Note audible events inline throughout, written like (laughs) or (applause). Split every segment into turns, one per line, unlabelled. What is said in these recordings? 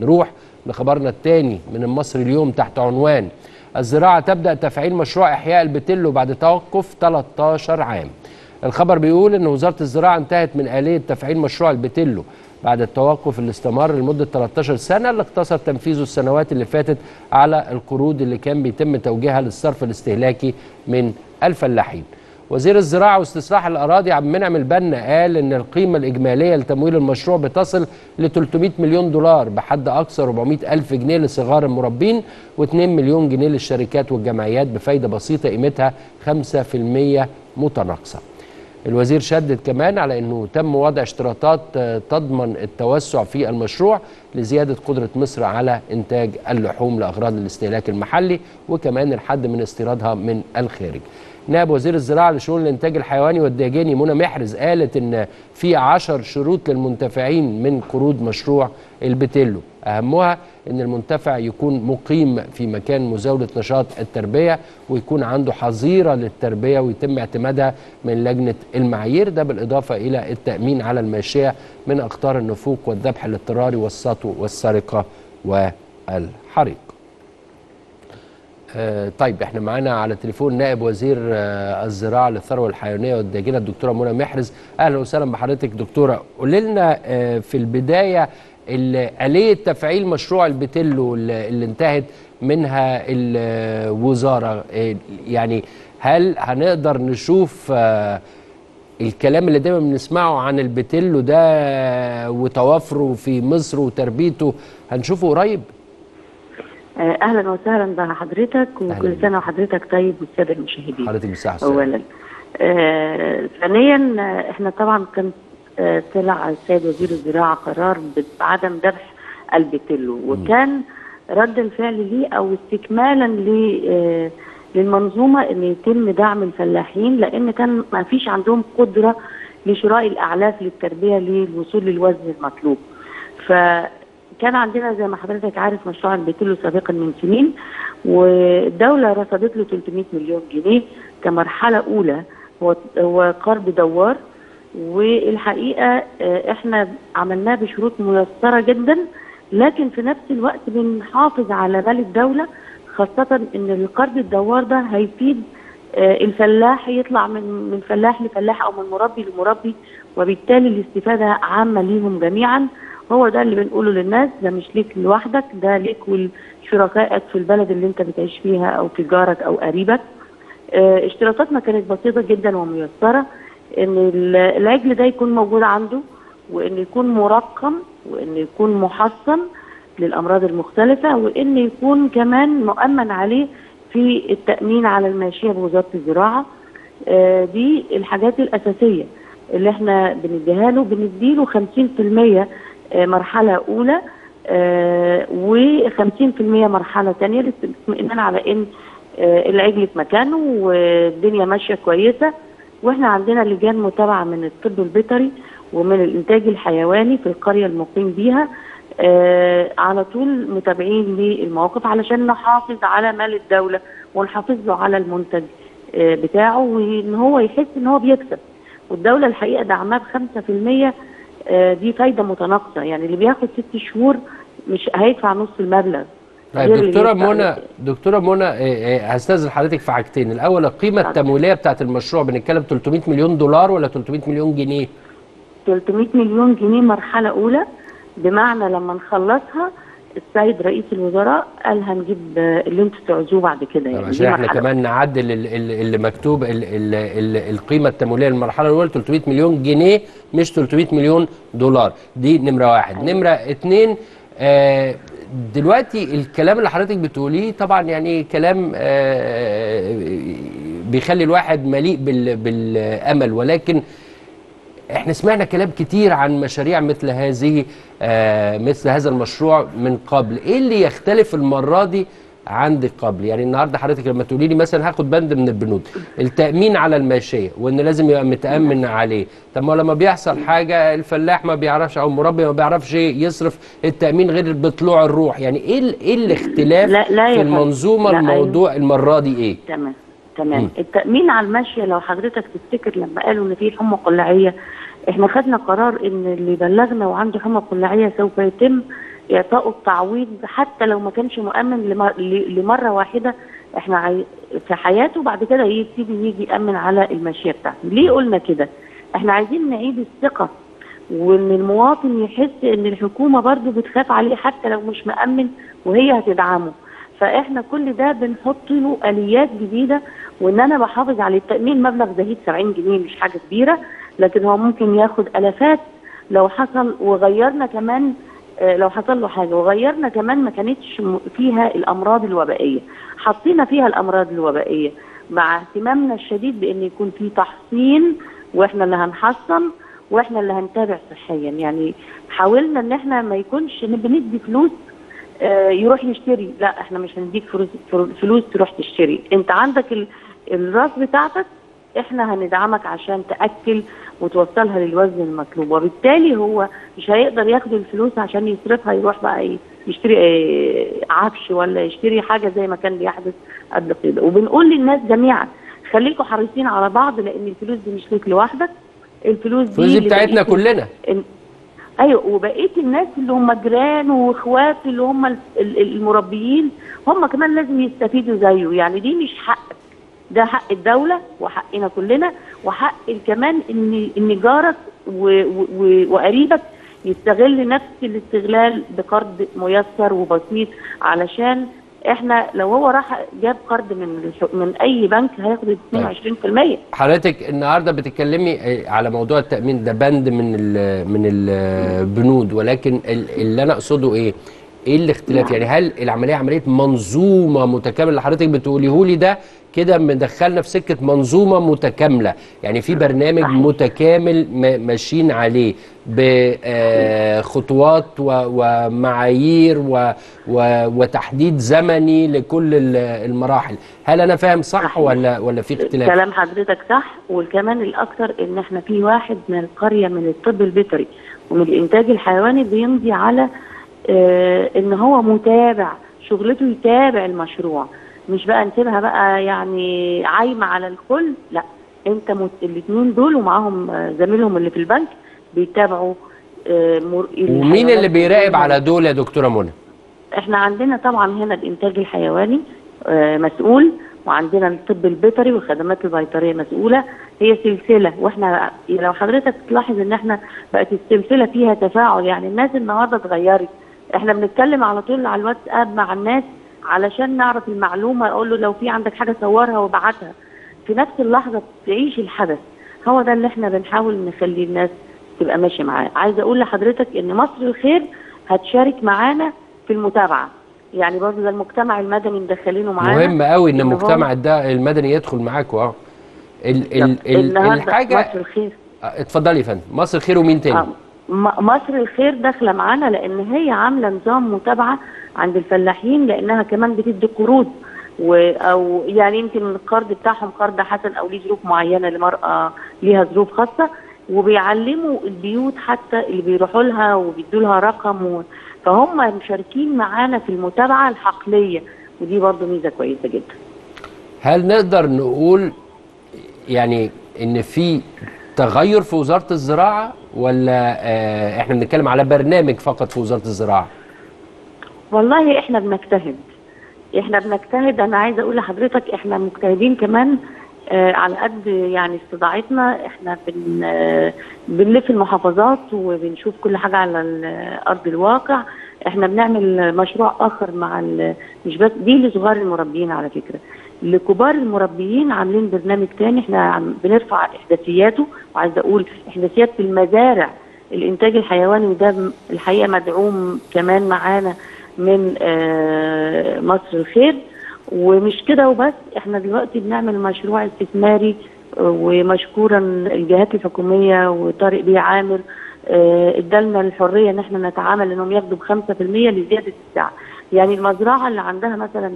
نروح لخبرنا الثاني من المصري اليوم تحت عنوان الزراعة تبدأ تفعيل مشروع إحياء البتلو بعد توقف 13 عام. الخبر بيقول أن وزارة الزراعة انتهت من آلية تفعيل مشروع البتلو بعد التوقف اللي استمر لمدة 13 سنة اللي اقتصر تنفيذه السنوات اللي فاتت على القروض اللي كان بيتم توجيهها للصرف الاستهلاكي من الفلاحين وزير الزراعة واستصلاح الأراضي عبد المنعم البنا قال إن القيمة الإجمالية لتمويل المشروع بتصل ل 300 مليون دولار بحد أقصى 400 ألف جنيه لصغار المربين و2 مليون جنيه للشركات والجمعيات بفايدة بسيطة قيمتها 5% متناقصة. الوزير شدد كمان على أنه تم وضع اشتراطات تضمن التوسع في المشروع لزيادة قدرة مصر على إنتاج اللحوم لأغراض الاستهلاك المحلي وكمان الحد من استيرادها من الخارج. نائب وزير الزراعة لشؤون الإنتاج الحيواني والدياجاني منى محرز قالت إن في عشر شروط للمنتفعين من قروض مشروع البتيلو. أهمها إن المنتفع يكون مقيم في مكان مزاولة نشاط التربية ويكون عنده حظيرة للتربية ويتم اعتمادها من لجنة المعايير. ده بالإضافة إلى التأمين على الماشيه من اخطار النفوق والذبح الاضطراري والسطو والسرقة والحريق. آه طيب إحنا معانا على التليفون نائب وزير آه الزراعة للثروة الحيوانية والداجنه الدكتورة منى محرز أهلا وسهلا بحضرتك دكتورة قولي لنا آه في البداية آلية تفعيل مشروع البتلو اللي انتهت منها الوزارة يعني هل هنقدر نشوف الكلام اللي دايما بنسمعه عن البتلو ده وتوافره في مصر وتربيته هنشوفه قريب؟
أهلا وسهلا بحضرتك وكل سنة وحضرتك طيب والسادة المشاهدين.
حضرتك بالصحة.
اولا. آه ثانيا إحنا طبعا كان آه طلع السيد وزير الزراعة قرار بعدم ذبح البتلو وكان رد الفعل ليه أو استكمالا ل آه للمنظومة إن يتم دعم الفلاحين لأن كان ما فيش عندهم قدرة لشراء الأعلاف للتربية للوصول للوزن المطلوب. ف كان عندنا زي ما حضرتك عارف مشروع البتلو سابقا من سنين والدولة رصدت له 300 مليون جنيه كمرحلة أولى. هو هو قرض دوار والحقيقة إحنا عملناه بشروط ميسرة جدا لكن في نفس الوقت بنحافظ على مال الدولة خاصة إن القرض الدوار ده هيفيد الفلاح يطلع من من فلاح لفلاح أو من مربي لمربي وبالتالي الاستفادة عامة ليهم جميعا. هو ده اللي بنقوله للناس ده مش ليك لوحدك ده ليك ولشركائك في البلد اللي انت بتعيش فيها أو في جارك أو قريبك. آه اشتراطاتنا كانت بسيطة جدا وميسرة إن العجل ده يكون موجود عنده وإن يكون مرقم وإن يكون محصن للأمراض المختلفة وإن يكون كمان مؤمن عليه في التأمين على الماشيه بوزارة الزراعة. آه دي الحاجات الأساسية اللي إحنا بنديها له بنديله 50% مرحلة أولى و50% مرحلة ثانية للاطمئنان على إن العجل في مكانه والدنيا ماشية كويسة. وإحنا عندنا لجان متابعة من الطب البيطري ومن الإنتاج الحيواني في القرية المقيم بيها على طول متابعين للمواقف علشان نحافظ على مال الدولة ونحافظ له على المنتج بتاعه وإن هو يحس إن هو بيكسب. والدولة الحقيقة دعمها بخمسة في المية دي فايدة متناقصه يعني اللي بياخد ست شهور مش هيدفع نص المبلغ.
طيب دكتورة منى دكتورة منى هستأذن حضرتك في حاجتين. الأول القيمه التمويلية بتاعت المشروع بنتكلم 300 مليون دولار ولا 300 مليون جنيه؟
300 مليون جنيه مرحلة أولى. بمعنى لما نخلصها السيد رئيس الوزراء قال هنجيب اللي أنتوا تعوزوه بعد كده
يعني. عشان إحنا كمان نعدل اللي مكتوب ال ال ال القيمة التمويلية للمرحلة الأولى 300 مليون جنيه مش 300 مليون دولار. دي نمرة واحد. أيوة. نمرة اثنين آه دلوقتي الكلام اللي حضرتك بتقوليه طبعا يعني كلام آه بيخلي الواحد مليء بالأمل. ولكن إحنا سمعنا كلام كتير عن مشاريع مثل هذه آه مثل هذا المشروع من قبل. إيه اللي يختلف المرة دي عندك قبل؟ يعني النهارده حضرتك لما تقولي لي مثلا هاخد بند من البنود التأمين على الماشية وإن لازم يبقى متأمن عليه. طب ما لما بيحصل حاجة الفلاح ما بيعرفش أو المربي ما بيعرفش يصرف التأمين غير بطلوع الروح. يعني إيه إيه الاختلاف
لا لا
في المنظومة
لا
الموضوع المرة دي إيه؟
تمام. تمام. التأمين على الماشيه لو حضرتك تفتكر لما قالوا إن في حمى قلاعية إحنا خدنا قرار إن اللي بلغنا وعنده حمى قلاعية سوف يتم اعطائه التعويض حتى لو ما كانش مؤمن لمرة واحدة. إحنا. في حياته بعد كده يبتدي يجي يأمن على الماشيه بتاعته. ليه قلنا كده؟ إحنا عايزين نعيد الثقة وإن المواطن يحس إن الحكومة برضو بتخاف عليه حتى لو مش مأمن وهي هتدعمه. فاحنا كل ده بنحط له آليات جديدة وإن أنا بحافظ على التأمين مبلغ زهيد 70 جنيه مش حاجة كبيرة لكن هو ممكن ياخد آلافات. لو حصل وغيرنا كمان آه، لو حصل له حاجة وغيرنا كمان ما كانتش فيها الأمراض الوبائية. حطينا فيها الأمراض الوبائية مع اهتمامنا الشديد بإن يكون في تحصين وإحنا اللي هنحصن وإحنا اللي هنتابع صحيا. يعني حاولنا إن إحنا ما يكونش بندي فلوس يروح يشتري. لا إحنا مش هنديك فلوس فلوس تروح تشتري. انت عندك ال- الراس بتاعتك إحنا هندعمك عشان تأكل وتوصلها للوزن المطلوب. وبالتالي هو مش هيقدر ياخد الفلوس عشان يصرفها يروح بقى يشتري آه، عفش ولا يشتري حاجة زي ما كان بيحدث قبل كده. وبنقول للناس جميعا خليكم حريصين على بعض لأن الفلوس دي مش ليك لوحدك. الفلوس دي
الفلوس دي بتاعتنا كلنا.
أيوه وبقية الناس اللي هم جيران وإخوات اللي هم ال- ال- المربيين هم كمان لازم يستفيدوا زيه. يعني دي مش حقك ده حق الدولة وحقنا كلنا وحق كمان إن إن جارك وقريبك يستغل نفس الاستغلال بقرض ميسر وبسيط علشان إحنا لو هو راح جاب قرض من من اي بنك هياخد 22%
حضرتك النهارده بتتكلمي آه، على موضوع التأمين ده بند من ال من البنود ولكن ال- اللي أنا أقصده إيه؟ إيه الاختلاف. يعني هل العملية عملية منظومة متكاملة اللي حضرتك بتقوليه لي ده كده مدخلنا في سكة منظومة متكاملة يعني في برنامج. متكامل ما- ماشيين عليه بخطوات ومعايير و- و- وتحديد زمني لكل ال- المراحل هل أنا فاهم صح. ولا ولا في اختلاف
كلام حضرتك صح والكمان الأكثر إن إحنا في واحد من القرية من الطب البيطري ومن الإنتاج الحيواني بيمضي على آه إن هو متابع شغلته يتابع المشروع مش بقى نسيبها بقى يعني عايمة على الكل لا أنت مت... الاثنين دول ومعاهم آه، زميلهم اللي في البنك بيتابعوا آه مر...
ومين اللي بيراقب. على دول يا دكتورة منى
إحنا عندنا طبعا هنا الإنتاج الحيواني آه، مسؤول وعندنا الطب البيطري والخدمات البيطرية مسؤولة هي سلسلة وإحنا لو حضرتك تلاحظ إن إحنا بقت السلسلة فيها تفاعل يعني الناس النهارده اتغيرت إحنا بنتكلم على طول على الواتساب مع الناس علشان نعرف المعلومة أقول له لو في عندك حاجة صورها وابعتها. في نفس اللحظة تعيش الحدث. هو ده اللي إحنا بنحاول نخلي الناس تبقى ماشية معاه. عايزة أقول لحضرتك إن مصر الخير هتشارك معانا في المتابعة. يعني برضه ده المجتمع المدني مدخلينه معانا.
مهم قوي
إن
المجتمع ده المدني يدخل معاكوا. آه. ال ال ال الحاجة
مصر الخير.
آه، اتفضلي يا فندم. مصر خير ومين تاني؟
آه، مصر الخير داخلة معانا لأن هي عاملة نظام متابعة عند الفلاحين لأنها كمان بتدي قروض و أو يعني يمكن القرض بتاعهم قرض حسن أو ليه ظروف معينة لمرأة ليها ظروف خاصة وبيعلموا البيوت حتى اللي بيروحوا لها وبيدوا لها رقم و... فهم مشاركين معانا في المتابعة الحقلية ودي برضو ميزة كويسة جدا.
هل نقدر نقول يعني إن في تغير في وزارة الزراعة؟ ولا آه إحنا بنتكلم على برنامج فقط في وزارة الزراعة؟
والله إحنا بنجتهد. إحنا بنجتهد. أنا عايزة أقول لحضرتك إحنا مجتهدين كمان آه على قد يعني استطاعتنا. إحنا بن آه بنلف المحافظات وبنشوف كل حاجة على ال- أرض الواقع. إحنا بنعمل مشروع آخر مع مش بس دي لصغار المربيين على فكرة. لكبار المربيين عاملين برنامج تاني. إحنا بنرفع إحداثياته. وعايزه أقول إحداثيات في المزارع الإنتاج الحيواني وده الحقيقة مدعوم كمان معانا من آه، مصر الخير. ومش كده وبس إحنا دلوقتي بنعمل مشروع استثماري آه، ومشكورا الجهات الحكومية وطارق بيه عامر. آه، ادالنا الحرية إن إحنا نتعامل إنهم ياخدوا ب 5% لزيادة السعر. يعني المزرعة اللي عندها مثلا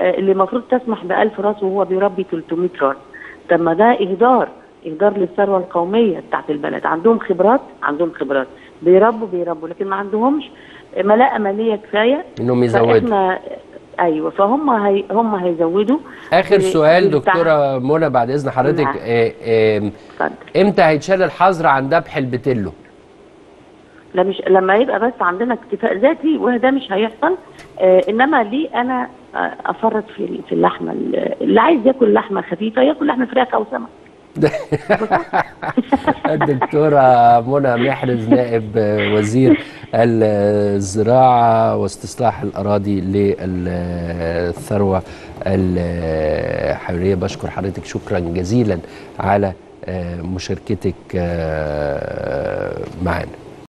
اللي المفروض تسمح ب 1000 راس وهو بيربي 300 راس. طب ما ده إهدار إهدار للثروة القومية بتاعت البلد. عندهم خبرات؟ عندهم خبرات. بيربوا بيربوا لكن ما عندهمش ملاءة مالية كفاية.
إنهم يزودوا.
أيوه فهم هي هم هيزودوا. آخر
سؤال دكتورة منى بعد إذن حضرتك
نعم.
آه، آه،. إمتى هيتشال الحظر عن ذبح البتلو؟
مش لما يبقى بس عندنا اكتفاء ذاتي وده مش هيحصل. آه إنما ليه أنا آه، أفرط في في اللحمة اللي عايز ياكل لحمة خفيفة ياكل لحمة فراخ أو سمك. (laughs)
الدكتورة منى محرز نائب وزير الزراعة واستصلاح الأراضي للثروة الحيوانية بشكر حضرتك شكرا جزيلا على مشاركتك معنا.